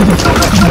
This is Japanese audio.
you